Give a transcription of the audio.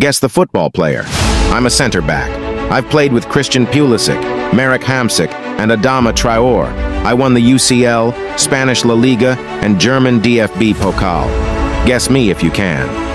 Guess the football player. I'm a center back. I've played with Christian Pulisic, Marek Hamsik, and Adama Traore. I won the UCL, Spanish La Liga, and German DFB Pokal. Guess me if you can.